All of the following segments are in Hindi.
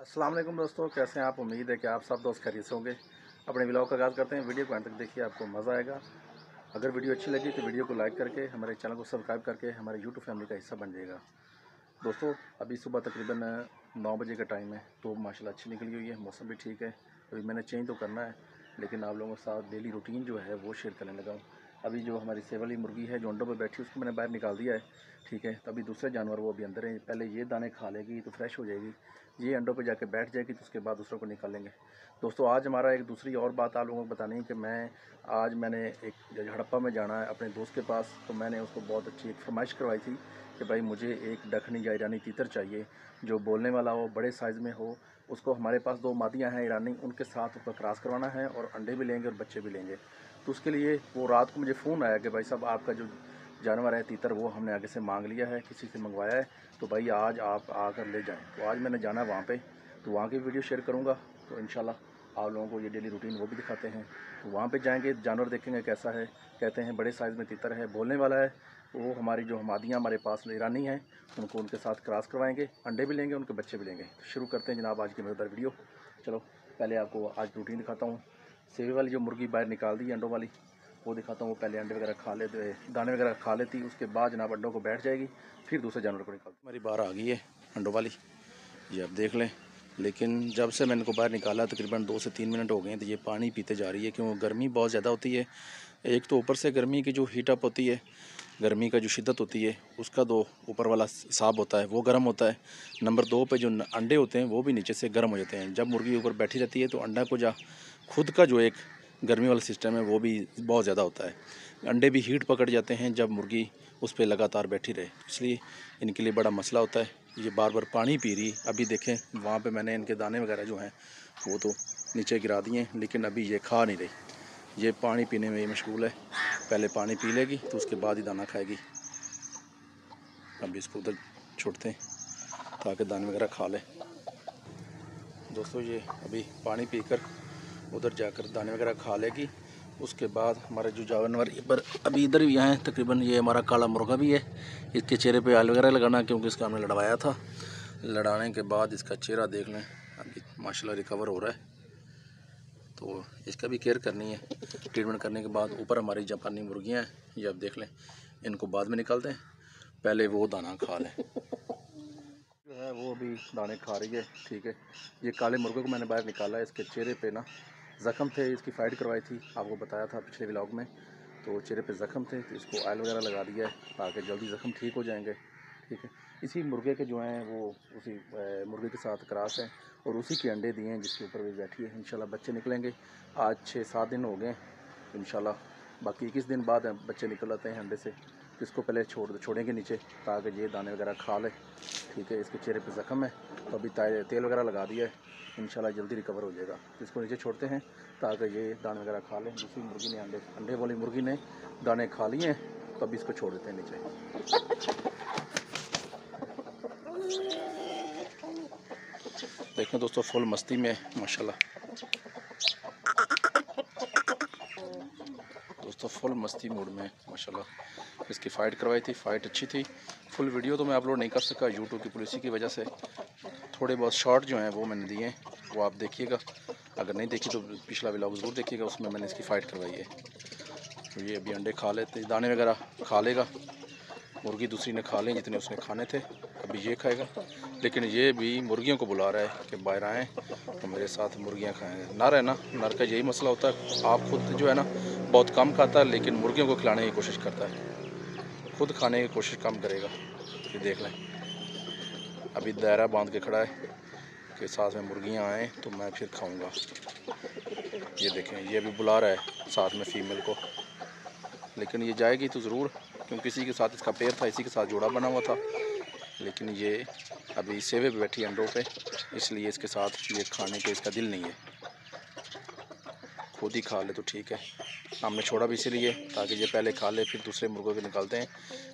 वालेकुम दोस्तों, कैसे हैं आप? उम्मीद है कि आप सब दोस्त से होंगे। अपने ब्लॉग का आगाज़ करते हैं। वीडियो को अंत तक देखिए, आपको मज़ा आएगा। अगर वीडियो अच्छी लगी तो वीडियो को लाइक करके, हमारे चैनल को सब्सक्राइब करके, हमारे यूट्यूब फैमिली का हिस्सा बन जाएगा। दोस्तों, अभी सुबह तकरीबन नौ बजे का टाइम है तो माशाल्लाह अच्छी निकली हुई है। मौसम भी ठीक है। अभी मैंने चेंज तो करना है, लेकिन आप लोगों के साथ डेली रूटीन जो है, वो शेयर करने लगा हूँ। अभी जो हमारी सेवली मुर्गी है, जो अंडों पर बैठी उसको मैंने बाहर निकाल दिया है। ठीक है तो अभी दूसरे जानवर वो अभी अंदर हैं। पहले ये दाने खा लेगी तो फ्रेश हो जाएगी। ये अंडों पे जाके बैठ जाएगी तो उसके बाद दूसरों को निकालेंगे दोस्तों, आज हमारा एक दूसरी और बात आप लोगों को बतानी है कि मैं, आज मैंने एक हड़प्पा में जाना है अपने दोस्त के पास तो मैंने उसको बहुत अच्छी एक फरमाइश करवाई थी कि भाई मुझे एक दखनी या ईरानी तीतर चाहिए, जो बोलने वाला हो, बड़े साइज़ में हो, उसको हमारे पास दो मादियाँ हैं ईरानी, उनके साथ उसका क्रॉस करवाना है और अंडे भी लेंगे और बच्चे भी लेंगे। तो उसके लिए वो रात को मुझे फ़ोन आया कि भाई साहब आपका जो जानवर है, तीतर, वो हमने आगे से मांग लिया है, किसी से मंगवाया है तो भाई आज आप आकर ले जाएँ। तो आज मैंने जाना है वहाँ पे तो वहाँ की वीडियो शेयर करूँगा तो इन आप लोगों को ये डेली रूटीन वो भी दिखाते हैं। तो वहाँ पे जाएँगे, जानवर देखेंगे कैसा है, कहते हैं बड़े साइज़ में तीतर है, बोलने वाला है, वो हमारी जो हमादियाँ हमारे पास ईरानी हैं, उनको उनके साथ क्रॉस करवाएँगे, अंडे भी लेंगे, उनके बच्चे भी लेंगे। तो शुरू करते हैं जनाब आज की मज़ेदार वीडियो। चलो, पहले आपको आज रूटीन दिखाता हूँ। सेवे वाली जो मुर्गी बाहर निकाल दी अंडों वाली, वो दिखाता हूँ, वो पहले अंडे वगैरह खा लेते दाने वगैरह खा लेती, उसके बाद जनाब अंडों को बैठ जाएगी, फिर दूसरे जानवर को निकाल हमारी बाहर आ गई है अंडों वाली। ये आप देख लें, लेकिन जब से मैंने को बाहर निकाला, तकरीबन दो से तीन मिनट हो गए हैं तो ये पानी पीते जा रही है क्यों गर्मी बहुत ज़्यादा होती है। एक तो ऊपर से गर्मी की जो हीटअप होती है, गर्मी का जो शिद्दत होती है, उसका दो ऊपर वाला हिसाब होता है, वो गर्म होता है। नंबर दो पे जो अंडे होते हैं, वो भी नीचे से गर्म हो जाते हैं। जब मुर्गी ऊपर बैठी रहती है तो अंडा को जा खुद का जो एक गर्मी वाला सिस्टम है, वो भी बहुत ज़्यादा होता है। अंडे भी हीट पकड़ जाते हैं जब मुर्गी उस पर लगातार बैठी रहे। इसलिए इनके लिए बड़ा मसला होता है। ये बार बार पानी पी रही, अभी देखें, वहाँ पे मैंने इनके दाने वगैरह जो हैं, वो तो नीचे गिरा दिए लेकिन अभी ये खा नहीं रही। ये पानी पीने में ये मशगूल है। पहले पानी पी लेगी तो उसके बाद ही दाना खाएगी। अभी इसको उधर छोड़ते हैं, ताकि दाने वगैरह खा ले। दोस्तों, ये अभी पानी पीकर उधर जाकर दाने वगैरह खा लेगी। उसके बाद हमारे जो जानवर पर अभी इधर भी हैं, तकरीबन ये हमारा काला मुर्गा भी है। इसके चेहरे पे आल वगैरह लगाना, क्योंकि इसका हमने लड़वाया था। लड़ाने के बाद इसका चेहरा देख लें। अभी माशाल्लाह रिकवर हो रहा है। तो इसका भी केयर करनी है। ट्रीटमेंट करने के बाद ऊपर हमारी जापानी मुर्गियाँ हैं। ये आप देख लें। इनको बाद में निकालते हैं। पहले वो दाना खा लें। जो है वो अभी दाने खा रही है। ठीक है। ये काले मुर्गे को मैंने बाहर निकाला है। इसके चेहरे पे ना ज़ख़म थे, इसकी फ़ाइट करवाई थी, आपको बताया था पिछले ब्लॉग में। तो चेहरे पे ज़ख़म थे तो इसको ऑयल वगैरह लगा दिया है, ताकि जल्दी ज़ख़म ठीक हो जाएँगे, ठीक है? इसी मुर्गे के जो हैं, वो उसी मुर्गे के साथ क्रास हैं, और उसी के अंडे दिए हैं, जिसके ऊपर भी बैठी है। इन बच्चे निकलेंगे। आज छः, सात दिन हो गए इंशाल्लाह। बाकी इक्कीस दिन बाद बच्चे निकल आते हैं अंडे से। तो इसको पहले छोड़ छोड़ेंगे नीचे, ताकि ये दाने वगैरह खा ले। ठीक है, इसके चेहरे पे ज़ख़म है। तो अभी तेल वगैरह लगा दिया है। इन जल्दी रिकवर हो जाएगा। तो इसको नीचे छोड़ते हैं, ताकि ये दाने वगैरह खा लें। दूसरी मुर्गी ने अंडे अंडे वाली मुर्गी ने दाने खा लिए हैं तो अभी इसको छोड़ देते हैं नीचे। देखें दोस्तों, फुल मस्ती में माशाल्लाह। दोस्तों फुल मस्ती मूड में, माशाल्लाह। इसकी फ़ाइट करवाई थी फ़ाइट अच्छी थी। फुल वीडियो तो मैं अपलोड नहीं कर सका यूट्यूब की पॉलिसी की वजह से। थोड़े बहुत शॉर्ट जो हैं, वो मैंने दिए हैं। वो आप देखिएगा। अगर नहीं देखी तो पिछला व्लॉग ज़रूर देखिएगा, उसमें मैंने इसकी फ़ाइट करवाई है। तो ये अभी अंडे खा लेते, दाने वगैरह खा लेगा। मुर्गी दूसरी ने खा लें, जितने उसने खाने थे। अभी ये खाएगा। लेकिन ये भी मुर्गियों को बुला रहा है कि बाहर आएँ तो मेरे साथ मुर्गियाँ खाएँ। नर है ना नर का यही मसला होता है। आप खुद जो है ना बहुत कम खाता है, लेकिन मुर्गियों को खिलाने की कोशिश करता है। खुद खाने की कोशिश कम करेगा। ये देख लें। अभी दायरा बाँध के खड़ा है कि साथ में मुर्गियाँ आएँ तो मैं फिर खाऊँगा। ये देखें, ये अभी बुला रहा है साथ में फ़ीमेल को। लेकिन ये जाएगी तो ज़रूर, क्योंकि किसी के साथ इसका पैर था, इसी के साथ जोड़ा बना हुआ था। लेकिन ये अभी सेवे पे बैठी अंडों पे, इसलिए इसके साथ ये खाने के इसका दिल नहीं है। खुद ही खा ले तो ठीक है। हमने छोड़ा भी इसीलिए, ताकि ये पहले खा ले, फिर दूसरे मुर्गों के निकालते हैं।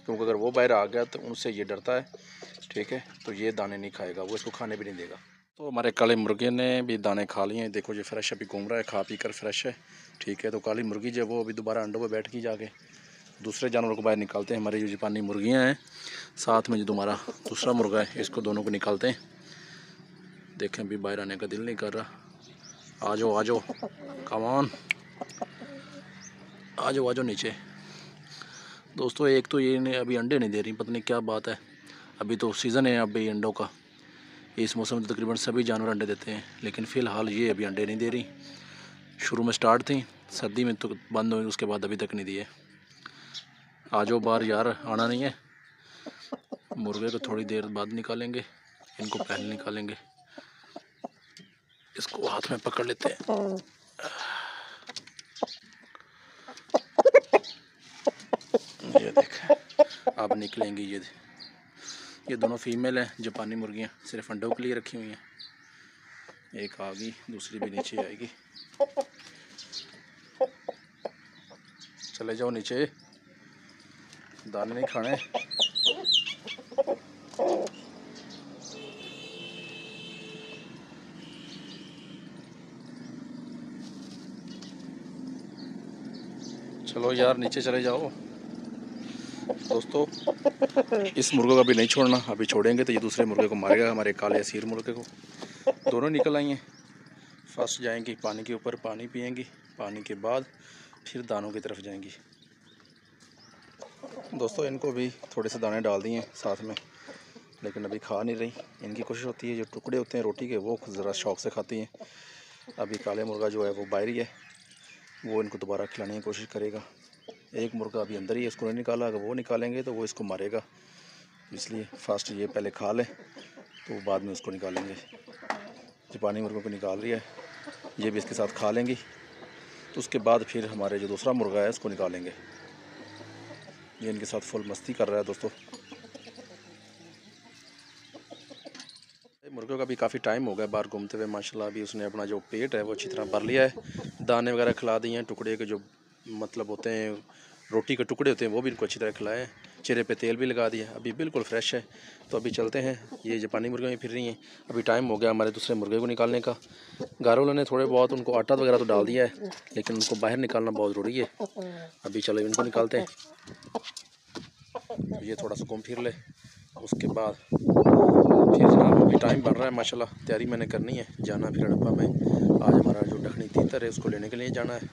क्योंकि अगर वो बाहर आ गया तो उनसे ये डरता है, ठीक है? तो ये दाने नहीं खाएगा, वो इसको खाने भी नहीं देगा। तो हमारे काले मुर्गे ने भी दाने खा लिए हैं। देखो, ये फ्रेश अभी घूम रहा है, खा पी कर फ्रेश है, ठीक है? तो काली मुर्गी जो वो अभी दोबारा अंडों पर बैठ के जाके। दूसरे जानवरों को बाहर निकालते हैं, हमारी जो जापानी मुर्गियाँ हैं। साथ में जो तुम्हारा दूसरा मुर्गा है, इसको दोनों को निकालते हैं। देखें, अभी बाहर आने का दिल नहीं कर रहा। आ जाओ आ जाओ कमान आ जाओ आ जाओ नीचे। दोस्तों, एक तो ये ने अभी अंडे नहीं दे रही, पता नहीं क्या बात है। अभी तो सीज़न है अभी अंडों का। इस मौसम में तकरीबन सभी जानवर अंडे देते हैं, लेकिन फ़िलहाल ये अभी अंडे नहीं दे रही। शुरू में स्टार्ट थी, सर्दी में तो बंद हुई, उसके बाद अभी तक नहीं दिए। आ जाओ बाहर यार आना नहीं है। मुर्गे को थोड़ी देर बाद निकालेंगे, इनको पहले निकालेंगे। इसको हाथ में पकड़ लेते हैं। ये देख अब निकलेंगी, ये ये दोनों फीमेल हैं, जापानी मुर्गियाँ, सिर्फ़ अंडों के लिए रखी हुई हैं। एक आ गई दूसरी भी नीचे आएगी। चले जाओ नीचे। दाने नहीं खाने। चलो यार, नीचे चले जाओ। दोस्तों, इस मुर्गे को अभी नहीं छोड़ना, अभी छोड़ेंगे तो ये दूसरे मुर्गे को मारेगा, हमारे काले असीर मुर्गे को। दोनों निकल आई हैं। फ़र्स्ट जाएँगी पानी के ऊपर, पानी पियेंगी पानी के बाद फिर दानों की तरफ़ जाएँगी। दोस्तों, इनको भी थोड़े से दाने डाल दिए साथ में, लेकिन अभी खा नहीं रही। इनकी कोशिश होती है, जो टुकड़े होते हैं रोटी के, वो ज़रा शौक से खाती हैं। अभी काले मुर्गा जो है, वो बाहरी है। वो इनको दोबारा खिलाने की कोशिश करेगा। एक मुर्गा अभी अंदर ही इसको नहीं निकाला, अगर वो निकालेंगे तो वो इसको मारेगा। इसलिए फास्ट ये पहले खा लें तो बाद में उसको निकालेंगे। जापानी मुर्गों को निकाल रही है, ये भी इसके साथ खा लेंगी। तो उसके बाद फिर हमारे जो दूसरा मुर्गा है, उसको निकालेंगे। ये इनके साथ फुल मस्ती कर रहा है दोस्तों। मुर्गों का भी काफ़ी टाइम हो गया, बाहर घूमते हुए, माशाल्लाह अभी उसने अपना जो पेट है, वो अच्छी तरह भर लिया है। दाने वगैरह खिला दिए हैं, टुकड़े के जो मतलब होते हैं, रोटी के टुकड़े होते हैं, वो भी इनको अच्छी तरह खिलाए। चेहरे पे तेल भी लगा दिया अभी बिल्कुल फ्रेश है। तो अभी चलते हैं। ये जापानी मुर्गे में फिर रही हैं। अभी टाइम हो गया हमारे दूसरे मुर्गे को निकालने का। घर वालों ने थोड़े बहुत उनको आटा वगैरह तो डाल दिया है, लेकिन उनको बाहर निकालना बहुत ज़रूरी है। अभी चलो इनको निकालते हैं। ये थोड़ा सा घूम फिर ले। उसके बाद फिर जनाब, अभी टाइम बढ़ रहा है, माशाल्लाह, तैयारी मैंने करनी है। जाना फिर अड़प्पा में। आज हमारा जो डखनी तीतर है, उसको लेने के लिए जाना है।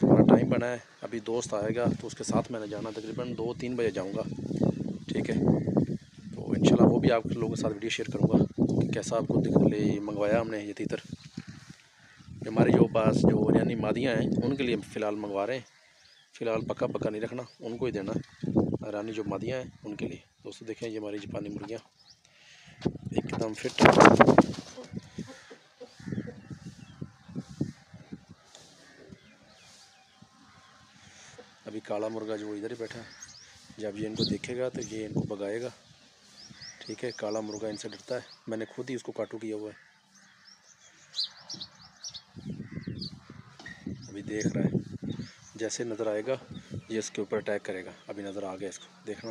हमारा टाइम बना है। अभी दोस्त आएगा तो उसके साथ मैंने जाना, तकरीबन दो तीन बजे जाऊँगा। ठीक है? तो इंशाल्लाह वो भी आप लोगों के साथ वीडियो शेयर करूँगा, कि कैसा आपको ले मंगवाया हमने ये तीतर। हमारे जो पास जो यानी मादियाँ हैं, उनके लिए फ़िलहाल मंगवा रहे हैं। फ़िलहाल पक्का पक्का नहीं रखना, उनको ही देना। रानी जो मादियाँ हैं, उनके लिए। दोस्तों, देखें ये हमारी जापानी मुर्गियाँ। एकदम फिट अभी काला मुर्गा जो इधर ही बैठा है। जब ये इनको देखेगा तो ये इनको भगाएगा। ठीक है, काला मुर्गा इनसे डरता है। मैंने खुद ही उसको काटू किया हुआ है। अभी देख रहा है, जैसे नज़र आएगा ये इसके ऊपर अटैक करेगा। अभी नज़र आ गया इसको। देखना।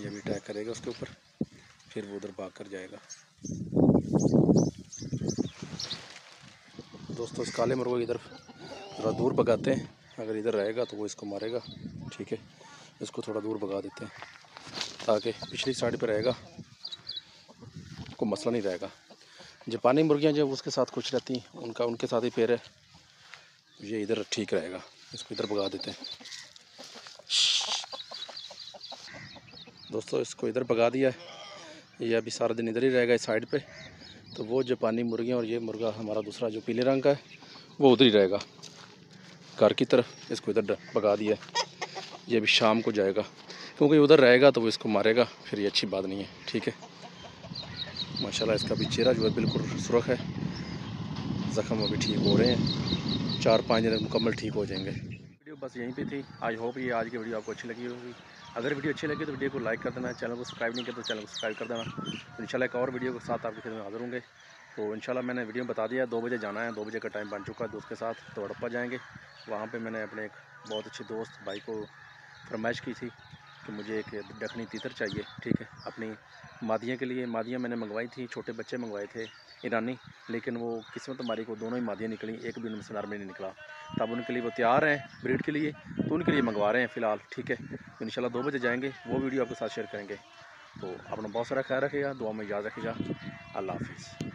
ये भी अटैक करेगा उसके ऊपर। फिर वो उधर भाग कर जाएगा। दोस्तों, इस काले मुर्गों की तरफ़ दूर भगाते हैं। अगर इधर रहेगा तो वो इसको मारेगा। ठीक है। इसको थोड़ा दूर भगा देते हैं। ताकि पिछली साइड पर रहेगा को मसला नहीं रहेगा। जापानी मुर्गियाँ जब उसके साथ खुश रहती हैं, उनका, उनके साथ ही पैर है। ये इधर ठीक रहेगा। इसको इधर भगा देते हैं। दोस्तों, इसको इधर भगा दिया है। ये अभी सारा दिन इधर ही रहेगा इस साइड पे। तो वो जापानी मुर्गियाँ और ये मुर्गा हमारा दूसरा जो पीले रंग का है, वो उधर ही रहेगा। घर की तरफ़ इसको इधर भगा दिया है। ये अभी शाम को जाएगा। क्योंकि उधर रहेगा तो वो इसको मारेगा, फिर ये अच्छी बात नहीं है, ठीक है? माशाल्लाह, इसका भी चेहरा जो है बिल्कुल सुरख है। ज़ख्म अभी ठीक हो रहे हैं। चार पाँच दिन मुकम्मल ठीक हो जाएँगे। बस यहीं पे थी। आई होप ये आज की वीडियो आपको अच्छी लगी होगी। अगर वीडियो अच्छी लगी तो वीडियो को लाइक कर देना, चैनल को सब्सक्राइब नहीं किया तो चैनल को सब्सक्राइब कर देना। इंशाल्लाह एक और वीडियो के साथ आपके में हाजिर होंगे। तो इंशाल्लाह मैंने वीडियो बता दिया, दो बजे जाना है, दो बजे का टाइम बन चुका है दोस्त के साथ। तो हड़प्पा जाएँगे। वहाँ पर मैंने अपने एक बहुत अच्छे दोस्त, भाई को फरमाइश की थी। कि मुझे एक डखनी तीतर चाहिए, ठीक है? अपनी मादियाँ के लिए, मादियाँ मैंने मंगवाई थी, छोटे बच्चे मंगवाए थे ईरानी, लेकिन वो किस्मत हमारी को दोनों ही मादियाँ निकली, एक भी उनमें सनार में नहीं निकला। तब उनके लिए वो तैयार हैं ब्रीड के लिए तो उनके लिए मंगवा रहे हैं फ़िलहाल, ठीक है? तो इन दो बजे जाएँगे, वो वीडियो आपके साथ शेयर करेंगे। तो अपना बहुत सारा ख्याल रखेगा दुआ में याद रखेगा अल्लाह हाफिज़।